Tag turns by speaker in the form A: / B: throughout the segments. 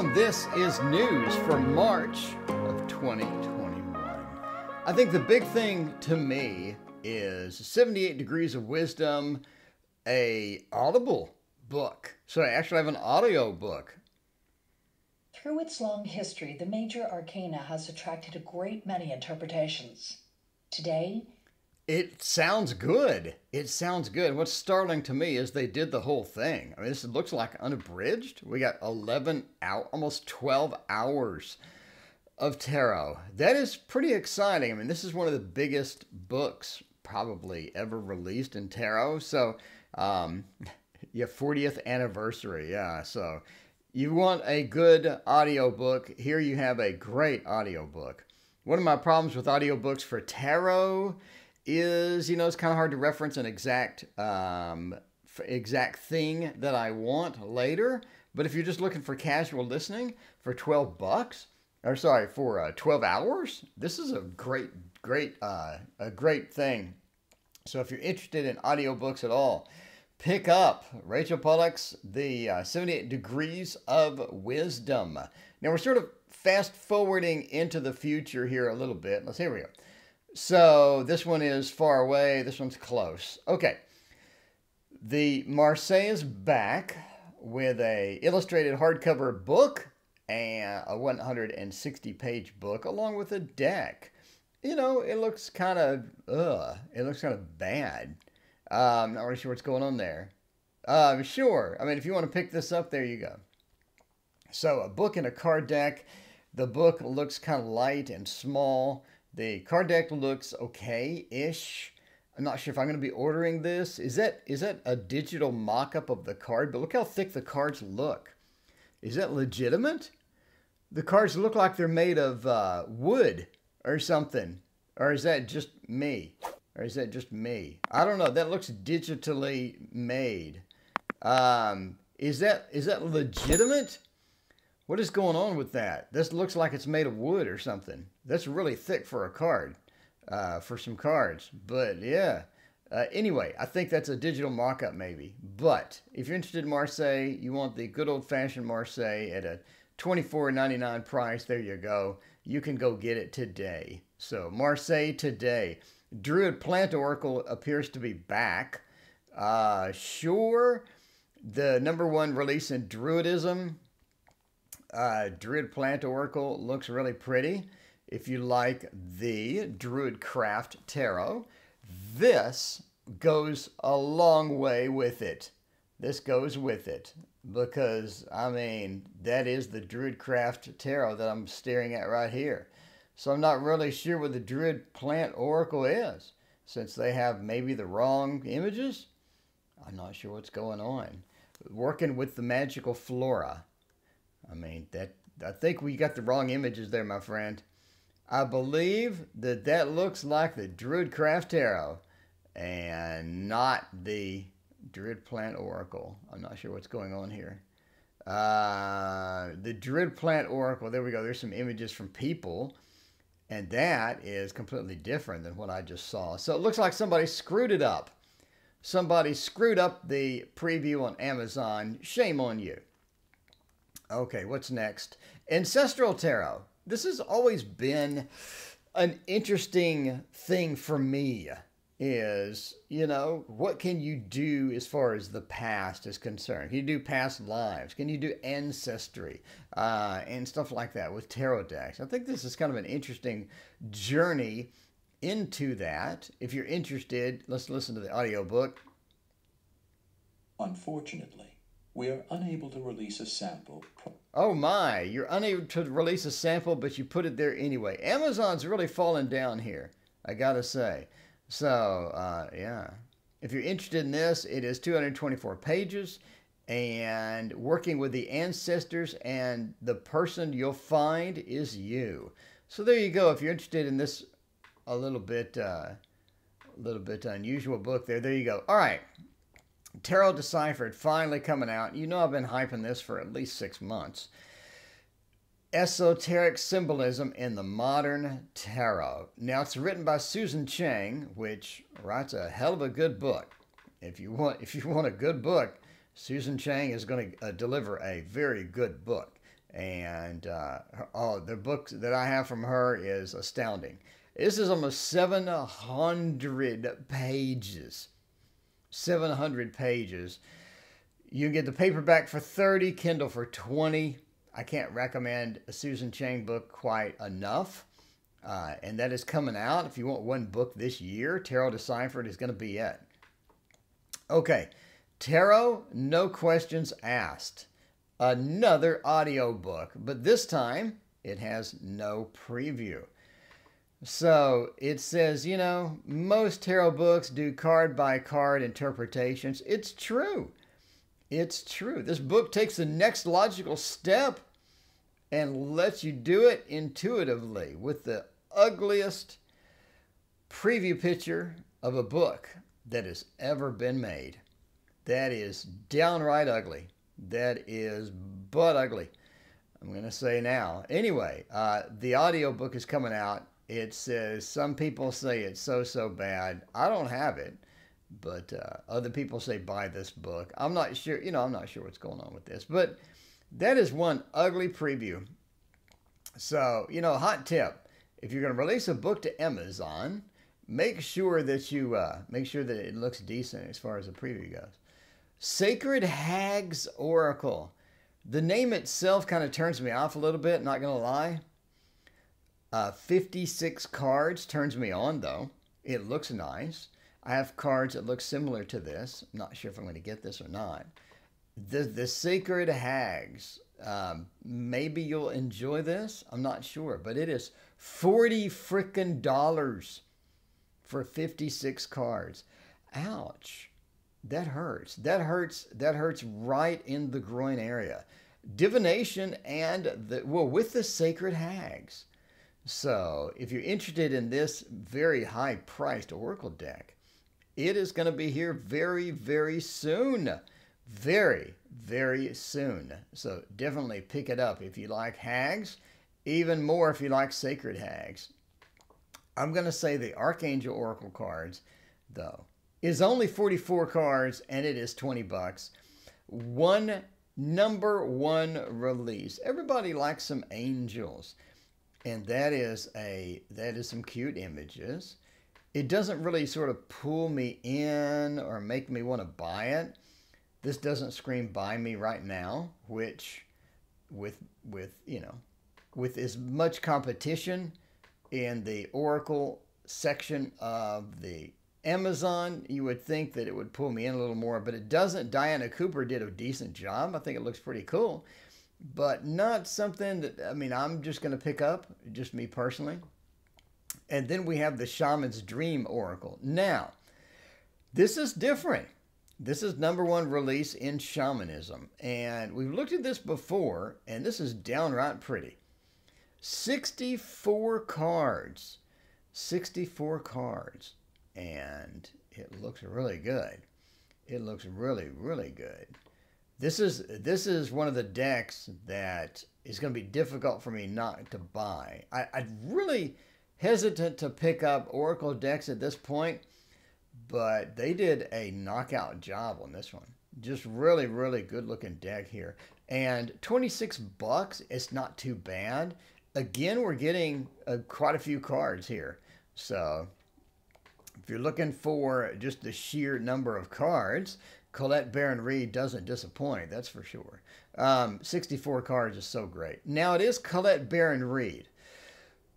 A: And this is news for March of 2021. I think the big thing to me is 78 Degrees of Wisdom, a Audible book. So I actually have an audio book.
B: Through its long history, the major arcana has attracted a great many interpretations. Today,
A: it sounds good. It sounds good. What's startling to me is they did the whole thing. I mean, this looks like unabridged. We got 11 out, almost 12 hours of tarot. That is pretty exciting. I mean, this is one of the biggest books probably ever released in tarot. So, um, yeah, 40th anniversary. Yeah. So, you want a good audiobook. Here you have a great audiobook. One of my problems with audiobooks for tarot is, you know, it's kind of hard to reference an exact um, exact thing that I want later. But if you're just looking for casual listening for 12 bucks, or sorry, for uh, 12 hours, this is a great, great, uh, a great thing. So if you're interested in audiobooks at all, pick up Rachel Pollack's The uh, 78 Degrees of Wisdom. Now we're sort of fast forwarding into the future here a little bit. Let's here we go. So this one is far away. This one's close. Okay. The Marseille is back with a illustrated hardcover book and a 160 page book along with a deck. You know, it looks kind of ugh. It looks kind of bad. Um, not really sure what's going on there. Um, sure. I mean, if you want to pick this up, there you go. So a book and a card deck. The book looks kind of light and small. The card deck looks okay-ish. I'm not sure if I'm going to be ordering this. Is that is that a digital mock-up of the card? But look how thick the cards look. Is that legitimate? The cards look like they're made of uh, wood or something. Or is that just me? Or is that just me? I don't know. That looks digitally made. Um, is that is that legitimate? What is going on with that? This looks like it's made of wood or something. That's really thick for a card, uh, for some cards. But yeah. Uh, anyway, I think that's a digital mock-up maybe. But if you're interested in Marseille, you want the good old-fashioned Marseille at a $24.99 price, there you go. You can go get it today. So Marseille today. Druid Plant Oracle appears to be back. Uh, sure, the number one release in Druidism uh, Druid Plant Oracle looks really pretty. If you like the Druid Craft Tarot, this goes a long way with it. This goes with it because, I mean, that is the Druid Craft Tarot that I'm staring at right here. So I'm not really sure what the Druid Plant Oracle is since they have maybe the wrong images. I'm not sure what's going on. Working with the magical flora. I mean, that I think we got the wrong images there, my friend. I believe that that looks like the Druid Craft Tarot and not the Druid Plant Oracle. I'm not sure what's going on here. Uh, the Druid Plant Oracle, there we go. There's some images from people, and that is completely different than what I just saw. So it looks like somebody screwed it up. Somebody screwed up the preview on Amazon. Shame on you. Okay, what's next? Ancestral Tarot. This has always been an interesting thing for me is, you know, what can you do as far as the past is concerned? Can you do past lives? Can you do ancestry uh, and stuff like that with tarot decks? I think this is kind of an interesting journey into that. If you're interested, let's listen to the audiobook.
C: Unfortunately, we are unable to release a sample.
A: Oh my, you're unable to release a sample, but you put it there anyway. Amazon's really falling down here, I gotta say. So, uh, yeah. If you're interested in this, it is 224 pages and working with the ancestors, and the person you'll find is you. So there you go. If you're interested in this, a little bit, uh, a little bit unusual book there. There you go. All right. Tarot Deciphered finally coming out. You know I've been hyping this for at least six months. Esoteric Symbolism in the Modern Tarot. Now it's written by Susan Chang, which writes a hell of a good book. If you want if you want a good book, Susan Chang is going to uh, deliver a very good book. And uh, oh, the book that I have from her is astounding. This is almost 700 pages. 700 pages. You get the paperback for 30, Kindle for 20. I can't recommend a Susan Chang book quite enough. Uh, and that is coming out. If you want one book this year, Tarot Deciphered is going to be it. Okay, Tarot, no questions asked. Another audio book, but this time it has no preview. So it says, you know, most tarot books do card by card interpretations. It's true. It's true. This book takes the next logical step and lets you do it intuitively with the ugliest preview picture of a book that has ever been made. That is downright ugly. That is but ugly. I'm going to say now. Anyway, uh, the audio book is coming out. It says some people say it's so, so bad. I don't have it, but uh, other people say buy this book. I'm not sure, you know, I'm not sure what's going on with this, but that is one ugly preview. So, you know, hot tip if you're going to release a book to Amazon, make sure that you uh, make sure that it looks decent as far as the preview goes. Sacred Hags Oracle. The name itself kind of turns me off a little bit, not going to lie. Uh, 56 cards turns me on, though. It looks nice. I have cards that look similar to this. I'm not sure if I'm going to get this or not. The, the Sacred Hags. Um, maybe you'll enjoy this. I'm not sure, but it is 40 freaking dollars for 56 cards. Ouch. That hurts. That hurts. That hurts right in the groin area. Divination and the well with the sacred hags. So, if you're interested in this very high priced oracle deck, it is going to be here very very soon. Very very soon. So, definitely pick it up if you like hags even more if you like Sacred Hags. I'm going to say the Archangel Oracle cards, though, is only 44 cards and it is 20 bucks. One number one release. Everybody likes some angels. And that is a that is some cute images. It doesn't really sort of pull me in or make me want to buy it. This doesn't scream buy me right now, which with with, you know, with as much competition in the Oracle section of the Amazon, you would think that it would pull me in a little more, but it doesn't. Diana Cooper did a decent job. I think it looks pretty cool, but not something that, I mean, I'm just going to pick up, just me personally. And then we have the Shaman's Dream Oracle. Now, this is different. This is number one release in shamanism. And we've looked at this before, and this is downright pretty. 64 cards. 64 cards. And it looks really good. It looks really, really good. This is this is one of the decks that is going to be difficult for me not to buy. I, I'm really hesitant to pick up Oracle decks at this point, but they did a knockout job on this one. Just really, really good looking deck here. And 26 bucks, it's not too bad again, we're getting uh, quite a few cards here. So if you're looking for just the sheer number of cards, Colette Baron Reid doesn't disappoint, that's for sure. Um, 64 cards is so great. Now it is Colette Baron Reid.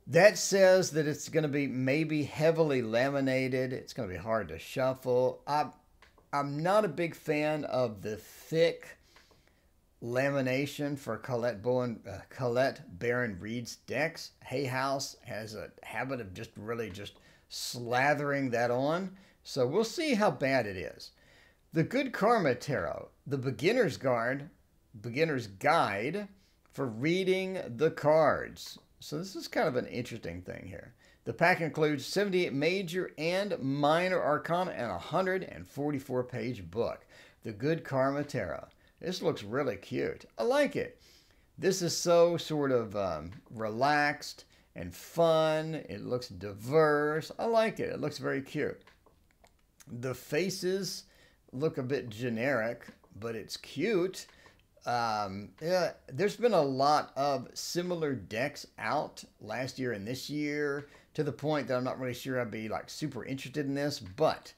A: That says that it's going to be maybe heavily laminated. It's going to be hard to shuffle. I, I'm not a big fan of the thick lamination for Colette Bowen, uh, Colette Baron Reid's decks. Hay House has a habit of just really just slathering that on. So we'll see how bad it is. The Good Karma Tarot, the beginner's guide, beginner's guide for reading the cards. So this is kind of an interesting thing here. The pack includes 78 major and minor arcana and a 144 page book. The Good Karma Tarot. This looks really cute. I like it. This is so sort of um, relaxed and fun. It looks diverse. I like it. It looks very cute. The faces look a bit generic, but it's cute. Um, yeah, there's been a lot of similar decks out last year and this year to the point that I'm not really sure I'd be like super interested in this. But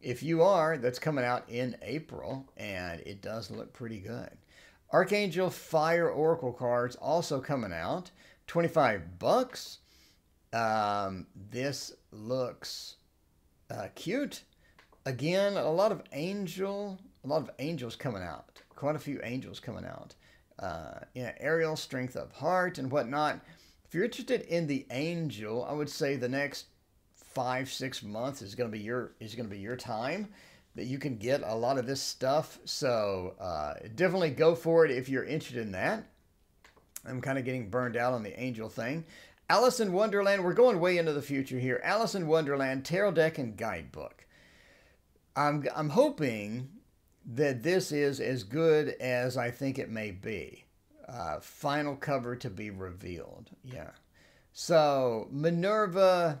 A: if you are, that's coming out in April and it does look pretty good. Archangel Fire Oracle cards also coming out, 25 bucks. Um, this looks uh, cute. Again, a lot of angel, a lot of angels coming out. Quite a few angels coming out. Uh, yeah, Ariel Strength of Heart, and whatnot. If you're interested in the angel, I would say the next five, six months is going to be your is going to be your time that you can get a lot of this stuff. So uh, definitely go for it if you're interested in that. I'm kind of getting burned out on the angel thing. Alice in Wonderland, we're going way into the future here. Alice in Wonderland, Tarot Deck and Guidebook. I'm, I'm hoping that this is as good as I think it may be. Uh, final cover to be revealed. Yeah. So, Minerva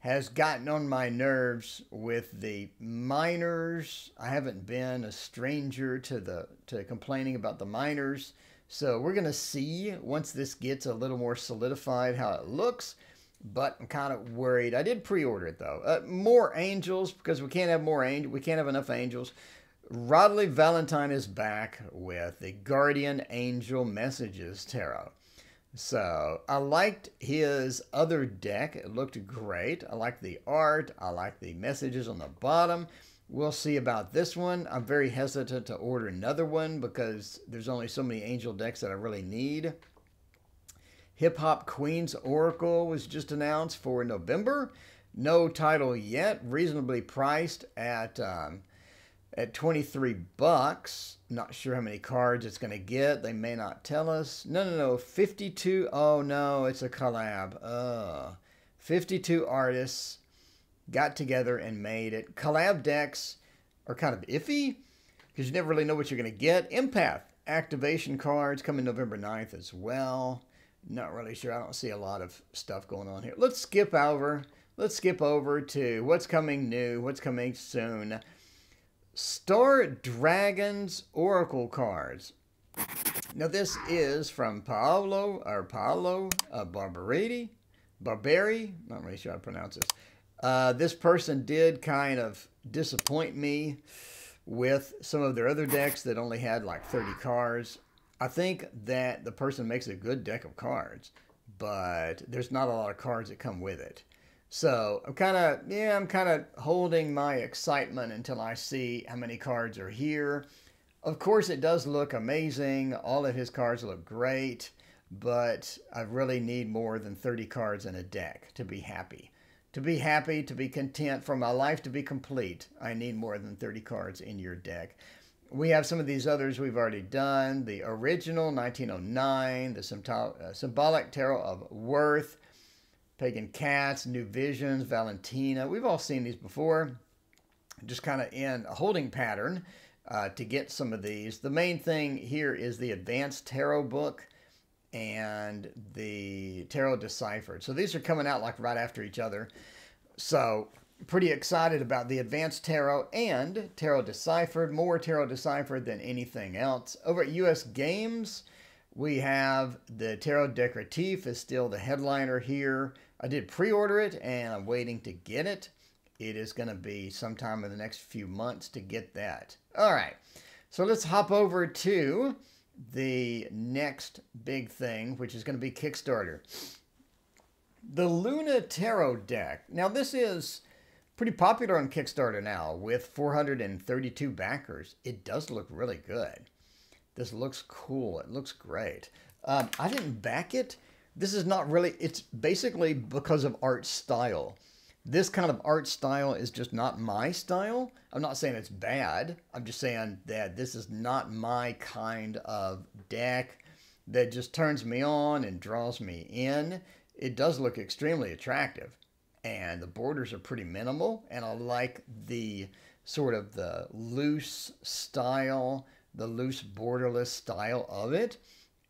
A: has gotten on my nerves with the minors. I haven't been a stranger to the to complaining about the minors. So we're gonna see once this gets a little more solidified how it looks. But I'm kind of worried. I did pre-order it though. Uh, more angels because we can't have more angels. We can't have enough angels. Radleigh Valentine is back with the Guardian Angel Messages Tarot. So I liked his other deck. It looked great. I like the art. I like the messages on the bottom. We'll see about this one. I'm very hesitant to order another one because there's only so many angel decks that I really need. Hip Hop Queens Oracle was just announced for November. No title yet. Reasonably priced at um, at 23 bucks. Not sure how many cards it's going to get. They may not tell us. No, no, no. 52. Oh, no, it's a collab. Uh, 52 artists got together and made it. Collab decks are kind of iffy because you never really know what you're going to get. Empath activation cards coming November 9th as well. Not really sure. I don't see a lot of stuff going on here. Let's skip over. Let's skip over to what's coming new, what's coming soon. Star Dragons Oracle cards. Now this is from Paolo or Paolo uh, Barbariti, Barberi. Not really sure how to pronounce this. Uh, this person did kind of disappoint me with some of their other decks that only had like 30 cards. I think that the person makes a good deck of cards, but there's not a lot of cards that come with it. So I'm kind of, yeah, I'm kind of holding my excitement until I see how many cards are here. Of course, it does look amazing. All of his cards look great, but I really need more than 30 cards in a deck to be happy. To be happy, to be content, for my life to be complete, I need more than 30 cards in your deck. We have some of these others we've already done. The original 1909, the uh, Symbolic Tarot of Wirth, Pagan Cats, New Visions, Valentina. We've all seen these before, just kind of in a holding pattern uh, to get some of these. The main thing here is the Advanced Tarot book and the Tarot Deciphered. So these are coming out like right after each other. So pretty excited about the Advanced Tarot and Tarot Deciphered. More Tarot Deciphered than anything else. Over at US Games, we have the Tarot Decoratif is still the headliner here. I did pre order it and I'm waiting to get it. It is going to be sometime in the next few months to get that. All right, so let's hop over to the next big thing, which is going to be Kickstarter. The Luna Tarot deck. Now, this is pretty popular on Kickstarter now with 432 backers. It does look really good. This looks cool. It looks great. Um, I didn't back it this is not really, it's basically because of art style. This kind of art style is just not my style. I'm not saying it's bad. I'm just saying that this is not my kind of deck that just turns me on and draws me in. It does look extremely attractive and the borders are pretty minimal and I like the sort of the loose style, the loose borderless style of it.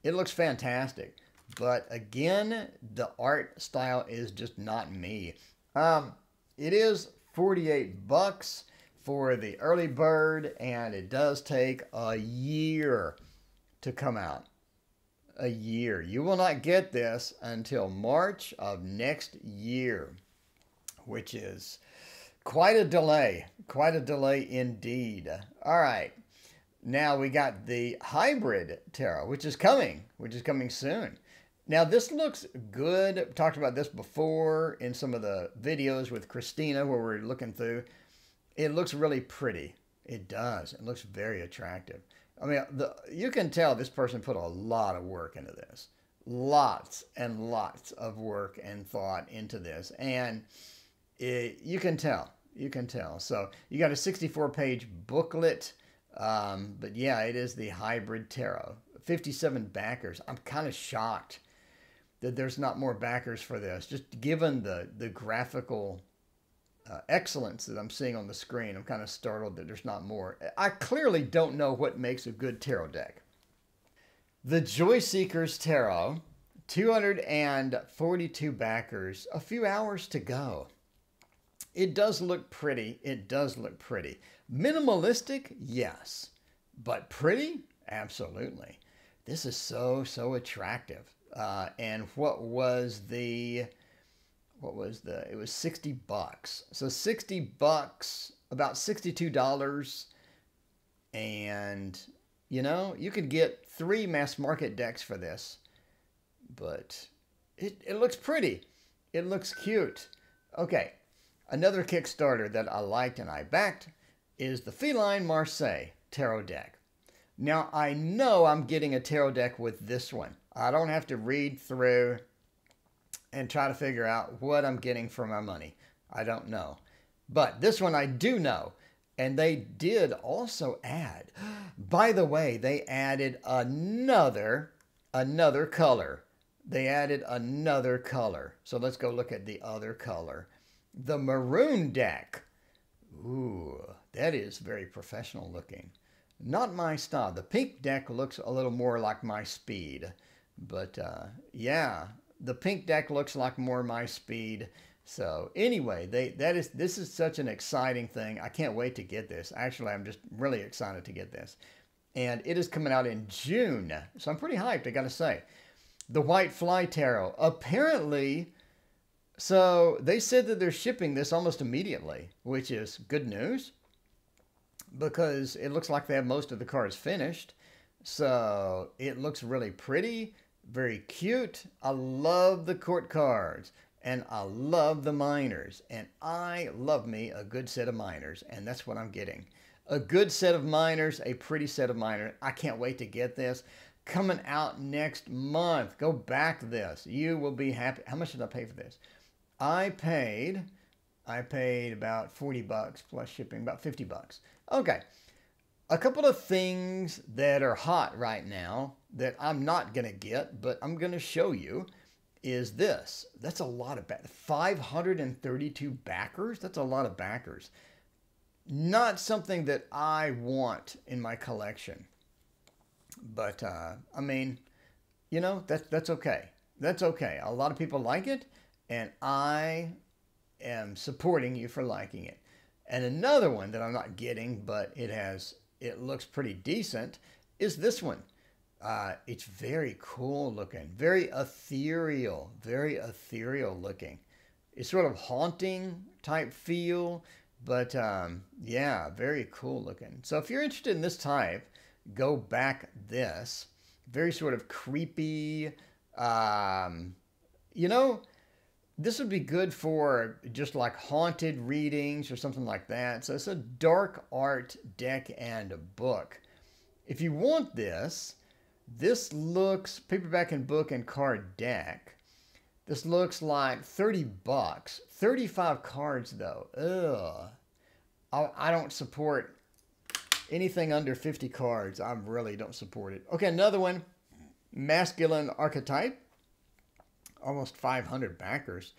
A: It looks fantastic. But again, the art style is just not me. Um, it is 48 bucks. for the early bird, and it does take a year to come out. A year. You will not get this until March of next year, which is quite a delay. Quite a delay indeed. All right. Now we got the hybrid tarot, which is coming, which is coming soon. Now this looks good. We talked about this before in some of the videos with Christina where we're looking through. It looks really pretty. It does. It looks very attractive. I mean, the, you can tell this person put a lot of work into this. Lots and lots of work and thought into this. And it, you can tell. You can tell. So you got a 64 page booklet um, but yeah, it is the hybrid tarot. 57 backers. I'm kind of shocked that there's not more backers for this. Just given the the graphical uh, excellence that I'm seeing on the screen, I'm kind of startled that there's not more. I clearly don't know what makes a good tarot deck. The Joy Seekers Tarot, 242 backers, a few hours to go. It does look pretty. It does look pretty. Minimalistic, yes. But pretty? Absolutely. This is so, so attractive. Uh, and what was the, what was the, it was 60 bucks. So 60 bucks, about $62. And, you know, you could get three mass market decks for this. But it, it looks pretty. It looks cute. Okay, another Kickstarter that I liked and I backed is the Feline Marseille tarot deck. Now, I know I'm getting a tarot deck with this one. I don't have to read through and try to figure out what I'm getting for my money. I don't know. But this one I do know. And they did also add, by the way, they added another, another color. They added another color. So let's go look at the other color. The maroon deck. Ooh, that is very professional looking. Not my style. The pink deck looks a little more like my speed. But uh, yeah, the pink deck looks like more my speed. So anyway, they that is this is such an exciting thing. I can't wait to get this. Actually, I'm just really excited to get this. And it is coming out in June. So I'm pretty hyped, I gotta say. The White Fly Tarot. Apparently, so they said that they're shipping this almost immediately, which is good news because it looks like they have most of the cards finished. So it looks really pretty, very cute. I love the court cards and I love the minors. And I love me a good set of minors, and that's what I'm getting. A good set of minors, a pretty set of minors. I can't wait to get this. Coming out next month. Go back this. You will be happy. How much did I pay for this? I paid I paid about 40 bucks plus shipping, about 50 bucks. Okay. A couple of things that are hot right now that I'm not going to get, but I'm going to show you is this. That's a lot of back 532 backers. That's a lot of backers. Not something that I want in my collection. But uh, I mean, you know, that's that's okay. That's okay. A lot of people like it, and I am supporting you for liking it. And another one that I'm not getting, but it has it looks pretty decent, is this one. Uh, it's very cool looking, very ethereal, very ethereal looking. It's sort of haunting type feel, but um, yeah, very cool looking. So if you're interested in this type, go back this. Very sort of creepy, um, you know, this would be good for just like haunted readings or something like that. So it's a dark art deck and a book. If you want this, this looks paperback and book and card deck. This looks like 30 bucks. 35 cards though. Ugh. I, I don't support anything under 50 cards. I really don't support it. Okay, another one. Masculine archetype almost 500 backers.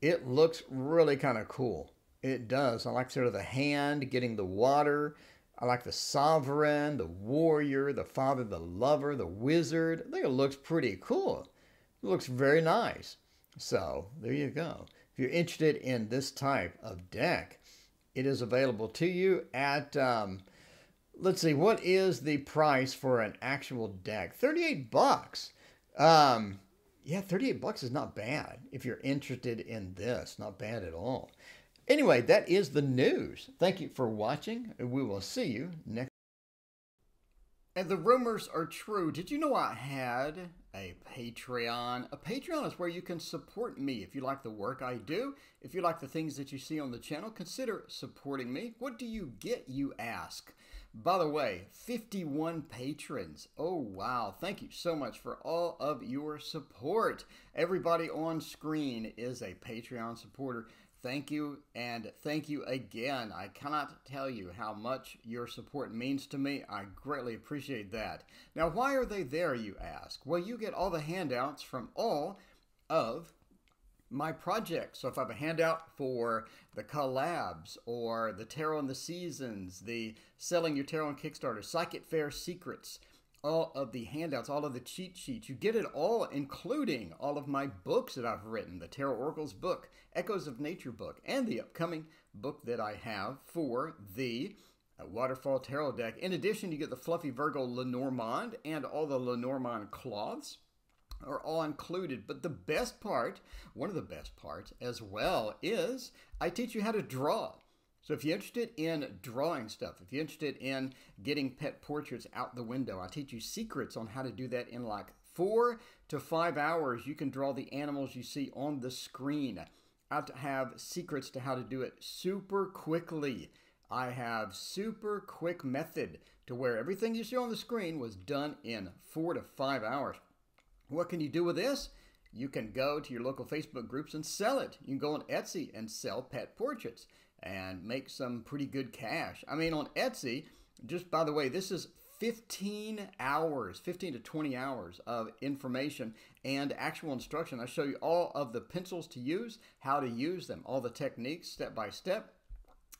A: It looks really kind of cool. It does. I like sort of the hand getting the water. I like the sovereign, the warrior, the father, the lover, the wizard. I think it looks pretty cool. It looks very nice. So there you go. If you're interested in this type of deck, it is available to you at. Um, let's see, what is the price for an actual deck? 38 bucks. Um, yeah, 38 bucks is not bad if you're interested in this. Not bad at all. Anyway, that is the news. Thank you for watching. We will see you next. And the rumors are true. Did you know I had a Patreon? A Patreon is where you can support me if you like the work I do. If you like the things that you see on the channel, consider supporting me. What do you get, you ask? By the way, 51 patrons. Oh, wow. Thank you so much for all of your support. Everybody on screen is a Patreon supporter. Thank you, and thank you again. I cannot tell you how much your support means to me. I greatly appreciate that. Now, why are they there, you ask? Well, you get all the handouts from all of my projects. So if I have a handout for the collabs or the tarot and the seasons, the selling your tarot on Kickstarter, Psychic Fair secrets, all of the handouts, all of the cheat sheets, you get it all, including all of my books that I've written, the Tarot Oracles book, Echoes of Nature book, and the upcoming book that I have for the uh, Waterfall Tarot deck. In addition, you get the Fluffy Virgo Lenormand and all the Lenormand cloths are all included. But the best part, one of the best parts as well, is I teach you how to draw. So if you're interested in drawing stuff, if you're interested in getting pet portraits out the window, I teach you secrets on how to do that in like four to five hours. You can draw the animals you see on the screen. I have secrets to how to do it super quickly. I have super quick method to where everything you see on the screen was done in four to five hours. What can you do with this? You can go to your local Facebook groups and sell it. You can go on Etsy and sell pet portraits and make some pretty good cash. I mean, on Etsy, just by the way, this is 15 hours, 15 to 20 hours of information and actual instruction. I show you all of the pencils to use, how to use them, all the techniques step by step.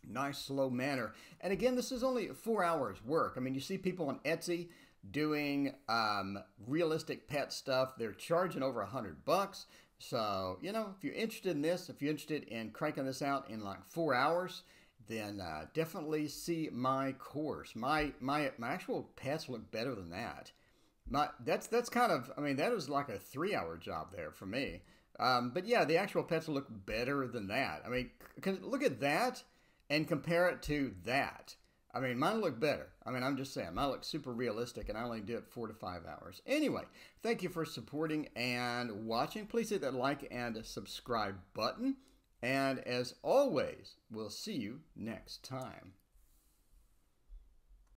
A: Nice, slow manner. And again, this is only four hours work. I mean, you see people on Etsy doing um, realistic pet stuff. They're charging over a hundred bucks. So you know, if you're interested in this, if you're interested in cranking this out in like four hours, then uh, definitely see my course. My my my actual pets look better than that. My that's that's kind of I mean that was like a three hour job there for me. Um, but yeah, the actual pets look better than that. I mean, look at that and compare it to that. I mean, mine look better. I mean, I'm just saying, mine look super realistic, and I only do it four to five hours. Anyway, thank you for supporting and watching. Please hit that like and subscribe button. And as always, we'll see you next time.